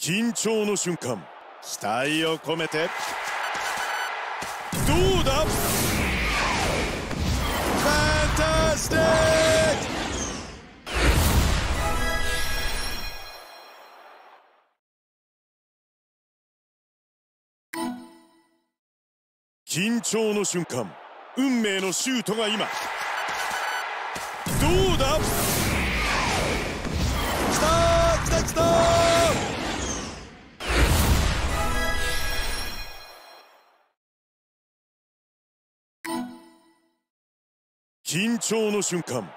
緊張の瞬間期待を込めて。どうだ？ファンタスティック！緊張の瞬間運命のシュートが今。どうだ？緊張の瞬間。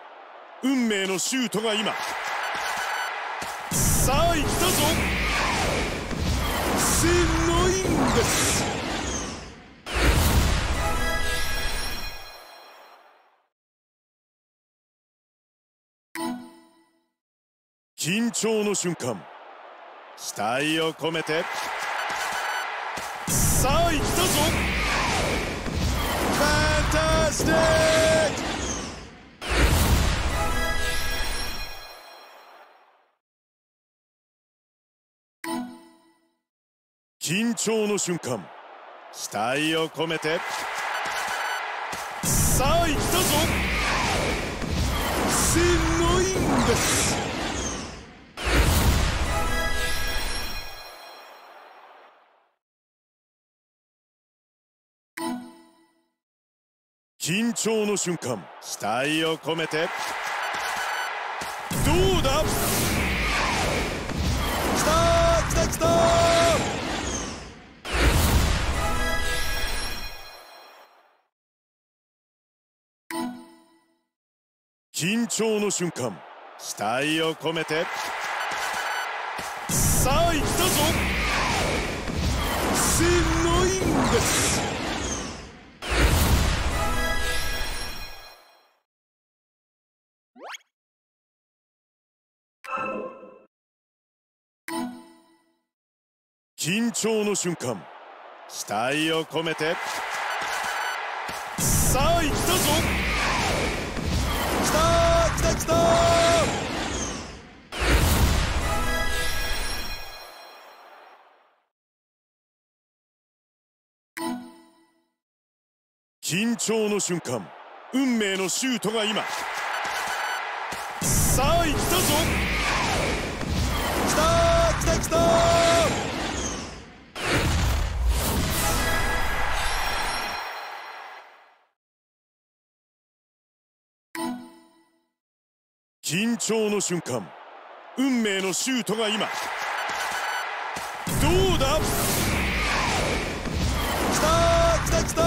運命のシュートが今。さあ行ったぞ。すごいんです。緊張の瞬間。期待を込めて。さあ行ったぞ。ファンタスティック緊張の瞬間。期待を込めて。さあ行ったぞ。すごいんです。緊張の瞬間。期待を込めて。どうだ？きたきたきた。緊張の瞬間期待を込めて。さあ行ったぞ。すごいんです。緊張の瞬間期待を込めて。きた緊張の瞬間運命のシュートが今さあ行ったぞ緊張の瞬間。運命のシュートが今。どうだ？きたきたきた